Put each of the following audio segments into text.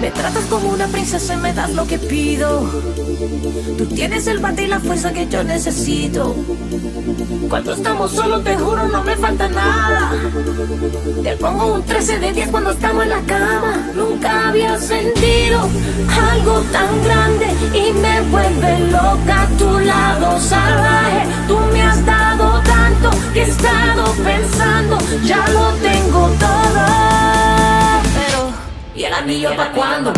Me tratas como una princesa y me das lo que pido. Tú tienes el bate y la fuerza que yo necesito. Cuando estamos solos, te juro, no me falta nada. Te pongo un 13 de 10 cuando estamos en la cama. Nunca había sentido algo tan grande. Estado pensando, ya lo tengo todo. Pero, ¿y el anillo pa' cuándo?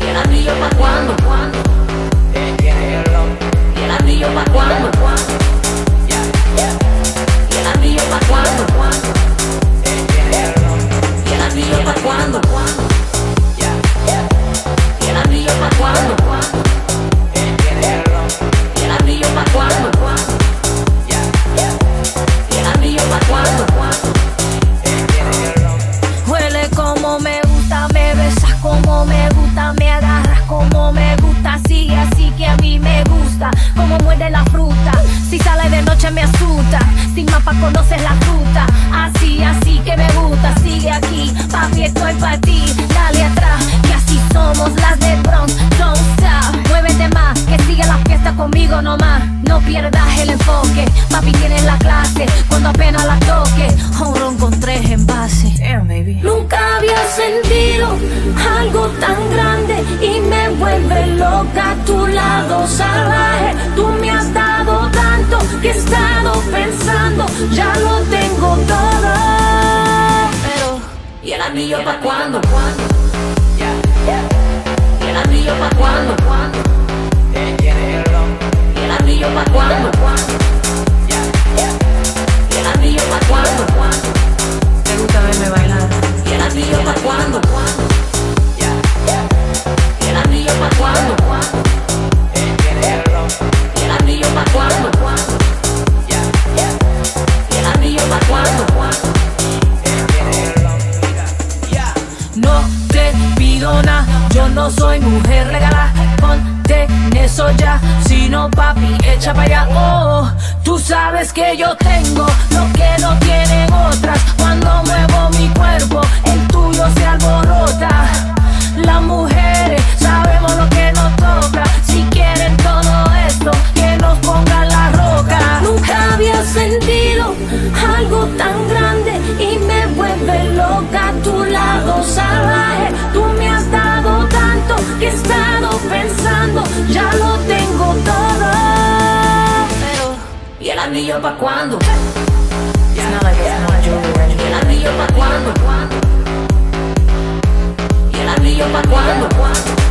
¿Y el anillo pa' cuándo? ¿Y el anillo pa' cuándo? Gusta, como muerde la fruta, si sale de noche me asusta, sin mapa conoces la ruta, así, así que me gusta, sigue aquí, papi estoy pa' ti, dale atrás, que así somos las de Bronx, don't stop, muévete más, que sigue la fiesta conmigo nomás, no pierdas el enfoque, papi tiene la clase, cuando apenas la toque, un ron con tres envases. Nunca había sentido algo tan grande anillo pa' cuándo? ¿Y el anillo pa' cuándo? ¿Y no soy mujer regalada. Ponte eso ya, si no papi, echa para allá. Oh, tú sabes que yo tengo lo que no tienen otras. Cuando muevo mi cuerpo, el tuyo se alborota. Las mujeres sabemos lo que nos toca. Si quieren todo esto, que nos pongan la roca. Nunca había sentido algo tan grande ¿y el anillo pa' cuándo? It's not like it's more jewelry ¿Y el anillo pa' cuándo? ¿Y el anillo pa' cuándo?